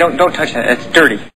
Don't don't touch that. It's dirty.